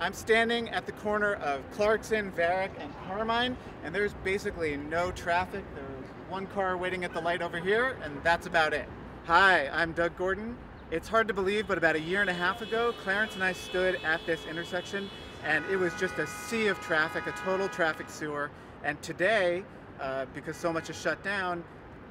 I'm standing at the corner of Clarkson, Varick, and Carmine, and there's basically no traffic. There's one car waiting at the light over here, and that's about it. Hi, I'm Doug Gordon. It's hard to believe, but about a year and a half ago, Clarence and I stood at this intersection, and it was just a sea of traffic, a total traffic sewer. And today, uh, because so much is shut down,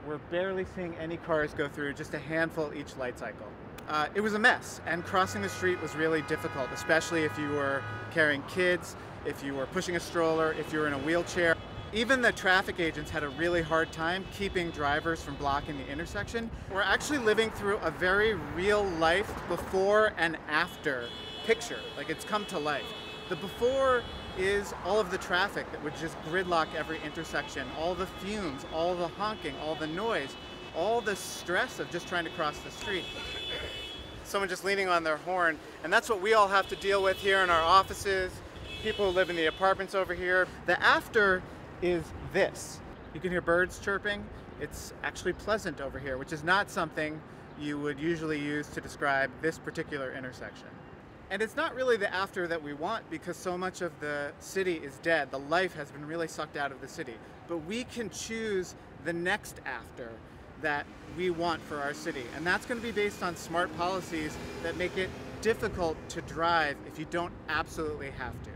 we're barely seeing any cars go through, just a handful each light cycle. Uh, it was a mess, and crossing the street was really difficult, especially if you were carrying kids, if you were pushing a stroller, if you were in a wheelchair. Even the traffic agents had a really hard time keeping drivers from blocking the intersection. We're actually living through a very real life before and after picture. Like it's come to life. The before is all of the traffic that would just gridlock every intersection, all the fumes, all the honking, all the noise, all the stress of just trying to cross the street. Someone just leaning on their horn, and that's what we all have to deal with here in our offices, people who live in the apartments over here. The after is this. You can hear birds chirping. It's actually pleasant over here, which is not something you would usually use to describe this particular intersection. And it's not really the after that we want because so much of the city is dead. The life has been really sucked out of the city. But we can choose the next after that we want for our city. And that's going to be based on smart policies that make it difficult to drive if you don't absolutely have to.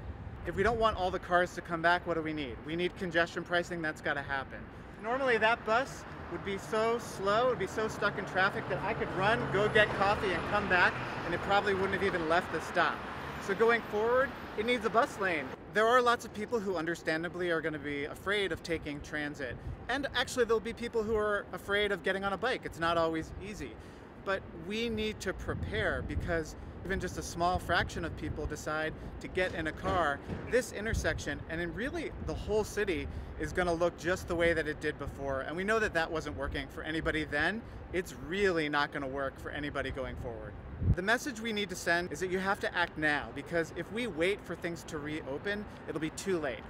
If we don't want all the cars to come back, what do we need? We need congestion pricing, that's got to happen. Normally that bus would be so slow, would be so stuck in traffic that I could run, go get coffee, and come back, and it probably wouldn't have even left the stop. So going forward, it needs a bus lane. There are lots of people who understandably are going to be afraid of taking transit. And actually there'll be people who are afraid of getting on a bike. It's not always easy. But we need to prepare because even just a small fraction of people decide to get in a car, this intersection and in really the whole city is going to look just the way that it did before. And we know that that wasn't working for anybody then. It's really not going to work for anybody going forward. The message we need to send is that you have to act now because if we wait for things to reopen, it'll be too late.